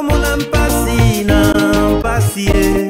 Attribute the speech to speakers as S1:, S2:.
S1: como lampasina, pasie.